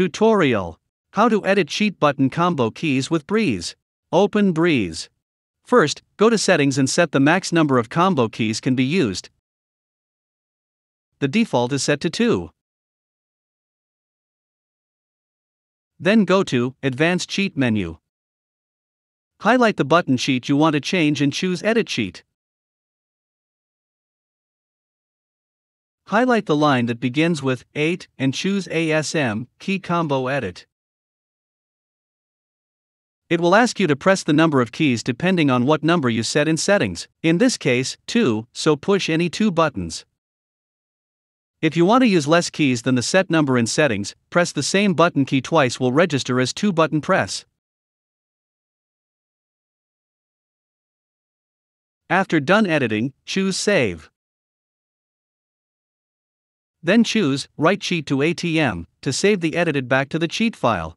Tutorial How to edit cheat button combo keys with Breeze. Open Breeze. First, go to Settings and set the max number of combo keys can be used. The default is set to 2. Then go to Advanced Cheat menu. Highlight the button cheat you want to change and choose Edit Cheat. Highlight the line that begins with 8 and choose ASM Key Combo Edit. It will ask you to press the number of keys depending on what number you set in settings, in this case, 2, so push any two buttons. If you want to use less keys than the set number in settings, press the same button key twice will register as two button press. After done editing, choose Save. Then choose Write Cheat to ATM to save the edited back to the cheat file.